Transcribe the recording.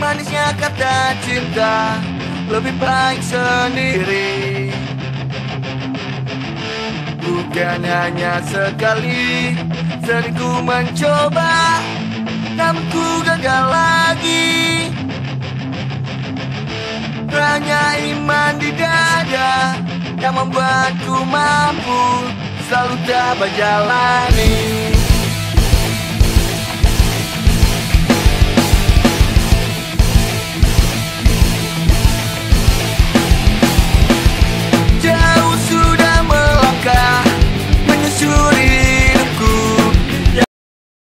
Manisnya kata cinta Lebih baik sendiri. Bukan hanya sekali Sering ku mencoba Namun ku gagal lagi. Hanya iman di dada Yang membuatku mampu Selalu dapat jalani